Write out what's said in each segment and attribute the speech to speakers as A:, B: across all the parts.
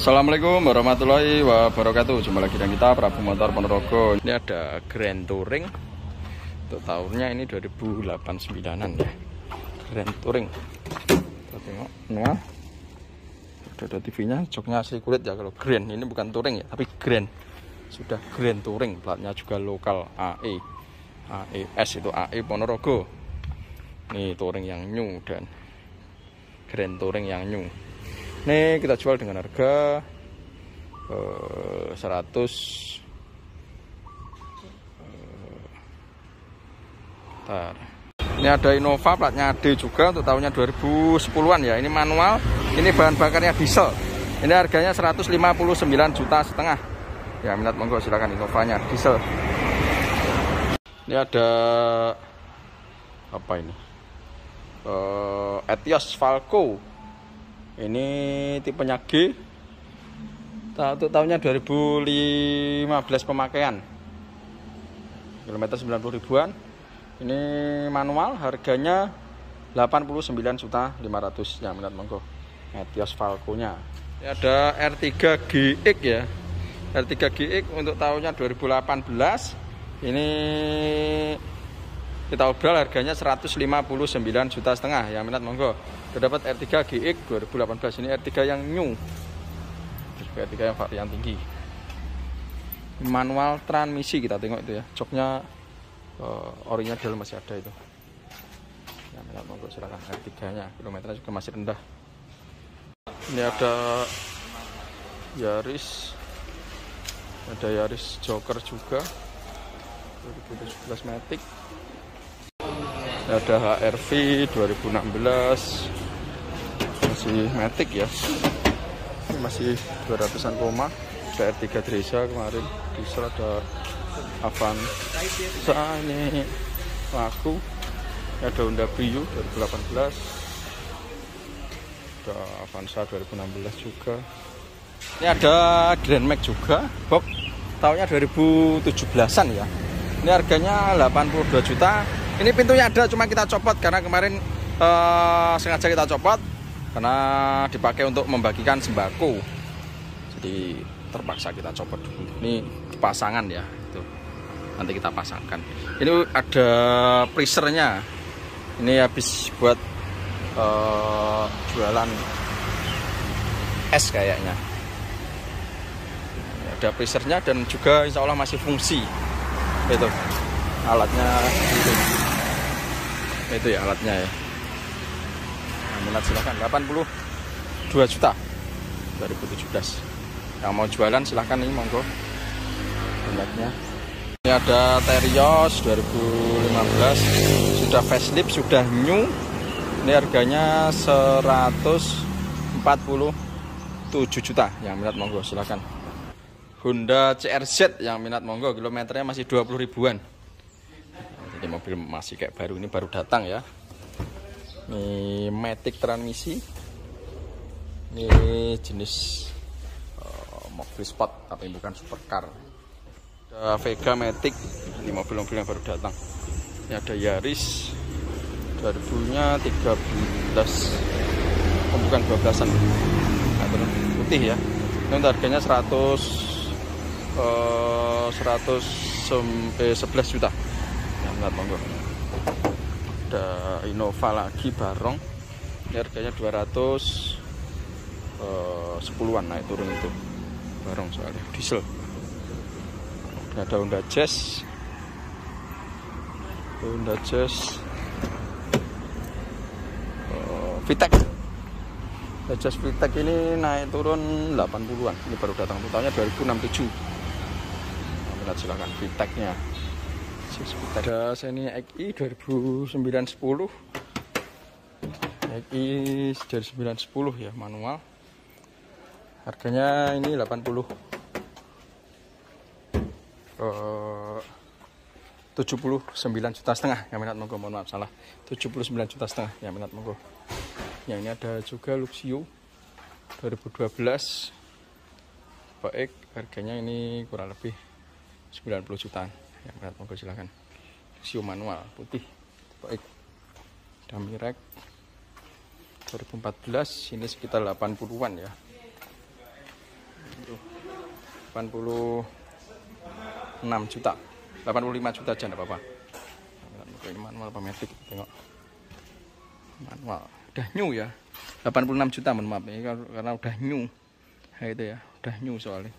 A: Assalamualaikum warahmatullahi wabarakatuh. Jumpa lagi dengan kita Prabu Motor Ponorogo. Ini ada Grand Touring. Untuk tahunnya ini 2089an ya. Grand Touring. Kita tengok Nah ada TV nya Joknya asli kulit ya Kalau Grand. Ini bukan Touring ya Tapi Grand. Sudah Grand Touring Platnya juga lokal AE AES itu AE Ponorogo. Ini Touring yang new dan Grand Touring yang new ini kita jual dengan harga uh, 100 uh, Ini ada Innova platnya D juga untuk tahunnya 2010-an ya. Ini manual, ini bahan bakarnya diesel. Ini harganya 159 juta setengah. Ya minat monggo silakan Innovanya diesel. Ini ada apa ini? Uh, Etios Falco ini tipenya G untuk tahunnya 2015 pemakaian. Kilometer 90 ribuan. Ini manual harganya 89 juta 500 ya minat monggo. Etios Falco nya ini ada R3 GX ya. R3 GX untuk tahunnya 2018 ini kita obrol harganya 159 juta setengah. Ya minat monggo terdapat R3 GX 2018 ini R3 yang new. R3 yang varian tinggi. Manual transmisi kita tengok itu ya. Joknya uh, orinya dalam masih ada itu. Ya minat monggo silakan. R3 nya kilometernya juga masih rendah. Ini ada Yaris. Ada Yaris Joker juga. 2017 Matic ada HRV 2016 masih Matic ya. Ini masih 200an koma. Ada R3 Dresa kemarin. Diesel ada Avanza ini laku. Ada Honda Brio 2018 ada Avanza 2016 juga. Ini ada Grand Max juga. Box tahunnya 2017an ya. Ini harganya 82 juta ini pintunya ada cuma kita copot karena kemarin uh, sengaja kita copot karena dipakai untuk membagikan sembako. Jadi terpaksa kita copot dulu. Ini pasangan ya itu. Nanti kita pasangkan. Ini ada freezernya. Ini habis buat uh, jualan es kayaknya. Ada freezernya dan juga insya Allah masih fungsi. Itu alatnya. itu itu ya alatnya ya. Minat silahkan 82 juta. 2017 yang mau jualan silahkan nih monggo. Minatnya ini ada Terios 2015 sudah facelift sudah new. Ini harganya 147 juta. Yang minat monggo silahkan Honda CRZ yang minat monggo. Kilometernya masih 20 ribuan mobil masih kayak baru ini baru datang ya. Ini matic transmisi. Ini jenis uh, mobil sport tapi bukan supercar. Ada Vega Matic ini mobil-mobil yang baru datang. Ini ada Yaris 2000 nya 13 oh, bukan 12an nah, putih ya. Ini harganya 100 uh, 100 eh, 11 juta banget monggo. Ada Innova lagi barong. Ini harganya 200 uh, 10-an naik turun itu. Barong soalnya. Diesel. Ini ada Honda Jazz. Honda Jazz. Uh, Vitek. Honda Jazz Vitek ini naik turun 80-an ini baru datang totalnya 2067 nah, silakan Viteknya ada Xenia XI 2910 XI dari 910 ya manual. Harganya ini 80 uh, 79 juta setengah. Yang minat monggo mohon maaf salah. 79 juta setengah. Yang minat monggo. Yang ini ada juga Luxio 2012 baik harganya ini kurang lebih 90 jutaan yang berat monggo silahkan siu manual putih. Baik. Damirek 2014 ini sekitar 80-an ya. 86 juta. 85 juta aja enggak apa-apa manual pemetik tengok. Manual. Udah new ya. 86 juta mohon maaf ini karena udah new. Nah, itu ya. Udah new soalnya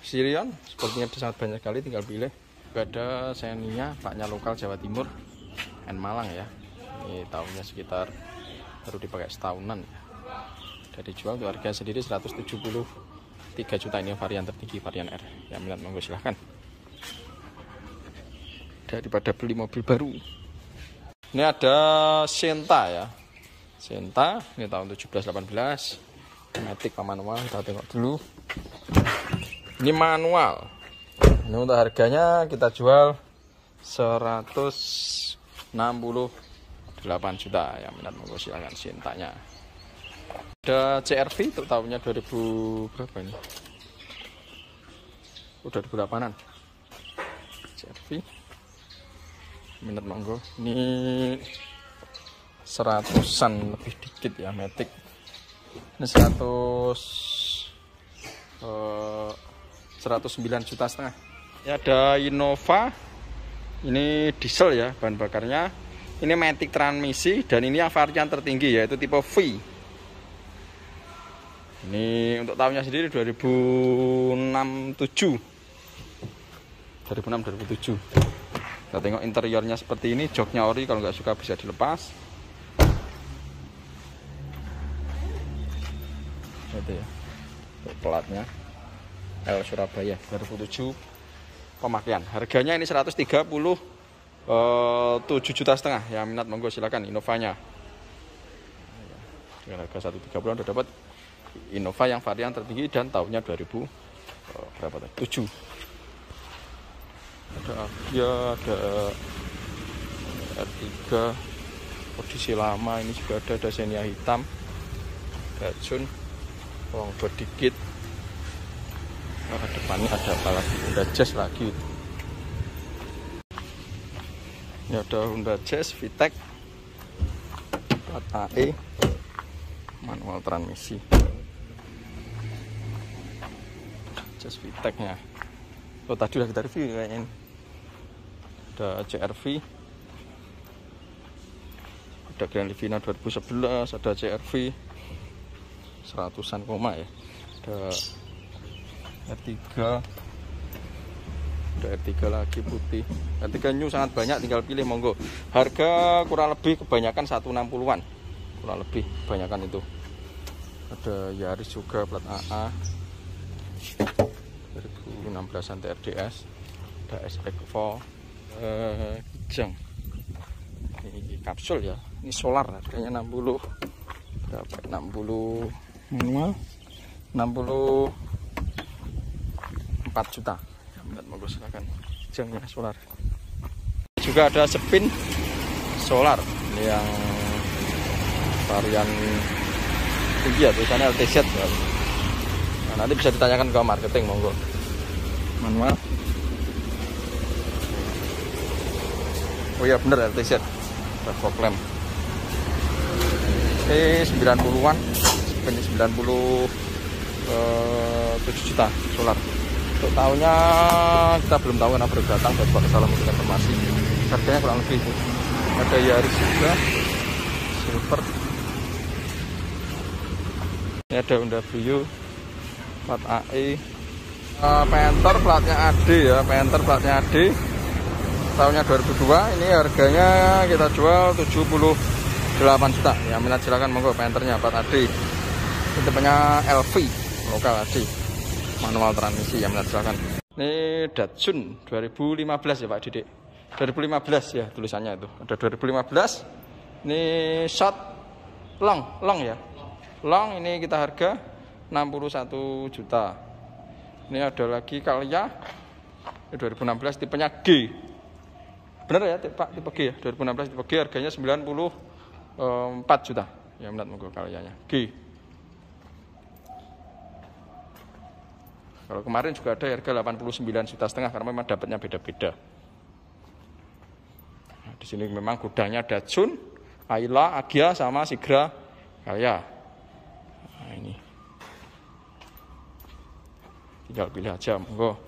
A: Sirion sepertinya sangat banyak sekali tinggal pilih. Ada Xenia paknya lokal Jawa Timur dan Malang ya. Ini tahunnya sekitar baru dipakai setahunan. Ya udah dijual tuh harga sendiri 173 juta. Ini varian tertinggi varian R. Yang minat monggo silahkan. Daripada beli mobil baru. Ini ada Senta ya. Senta ini tahun 17-18 Matic manual kita tengok dulu ini manual. Ini untuk harganya kita jual 168 juta. Ya minat monggo silahkan sintanya. Ada CRV untuk tahunnya 2000 berapa ini? Udah 2008an CRV minat monggo. Ini seratusan lebih dikit ya metik. Ini 100 uh, 109 juta setengah. Ini ada Innova. Ini diesel ya bahan bakarnya. Ini matic transmisi dan ini yang varian tertinggi yaitu tipe V. Ini untuk tahunnya sendiri 2006 2006 2007 kita tengok interiornya seperti ini joknya ori kalau nggak suka bisa dilepas. Itu ya pelatnya L Surabaya. 2007 pemakaian. Harganya ini 130 uh, 7 juta setengah. Yang minat monggo silakan Innovanya dengan harga 130 Anda dapat Innova yang varian tertinggi dan tahunnya 2000 uh, berapa tadi? 7 ada Avia ada R3 kondisi lama ini juga ada ada Xenia hitam. Datsun. Buat dikit oh, depannya ada apa lagi? Honda Jazz lagi. Ini ada Honda Jazz VTEC plat AE manual transmisi. Jazz VTEC nya oh tadi udah kita review kayaknya. Ada CRV ada Grand Livina 2011 ada CRV seratusan koma ya. Ada R3 ada R3 lagi putih. R3 new sangat banyak tinggal pilih monggo. Harga kurang lebih kebanyakan 160an kurang lebih kebanyakan itu. Ada Yaris juga plat AA 2016an TRDS ada SX4 eh, jang ini kapsul ya. Ini solar harganya 60 berapa 60 manual 60 4 juta. Ya, monggo silakan. Jangnya solar. Juga ada spin solar yang varian tinggi ya tulisannya LTZ ya. nah, nanti bisa ditanyakan ke marketing monggo. Manual. Oh iya bener LTZ Revo Clamp ini 90-an ini 90 eh, 7 juta solar untuk tahunnya kita belum tahu karena baru datang buat Pak Salam untuk informasi. Harganya kurang lebih itu. Ada Yaris juga. Silver. Ini ada Honda Vio plat AE uh, Panther platnya AD ya Panther platnya AD tahunnya 2002 ini harganya kita jual 78 juta. Ya minat silakan monggo Panthernya plat AD ini tipenya LV lokal AD manual transmisi yang silakan ini Datsun 2015 ya Pak Didik? 2015 ya tulisannya itu. Ada 2015 ini short long long ya. Long ini kita harga 61 juta. Ini ada lagi Kalia ini 2016 tipenya G. Bener ya Pak tipe G ya? 2016 tipe G harganya 94 juta. Ya minat monggo Kalianya. G Kalau kemarin juga ada harga 89 juta setengah karena memang dapatnya beda-beda. Nah, di sini memang gudangnya Datsun, Ayla, Agia sama Sigra Kaya. Nah, ini. tinggal pilih aja monggo